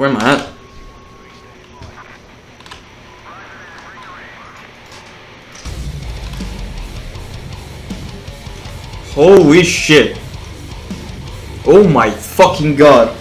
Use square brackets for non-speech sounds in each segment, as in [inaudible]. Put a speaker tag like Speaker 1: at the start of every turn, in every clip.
Speaker 1: Where am I at? Holy shit. Oh my fucking god.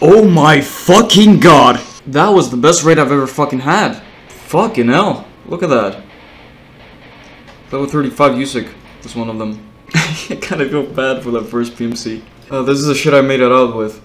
Speaker 1: Oh my fucking god! That was the best raid I've ever fucking had. Fucking hell. Look at that. Level 35 USEC was one of them. [laughs] I kind of feel bad for that first PMC. Uh, this is the shit I made it out with.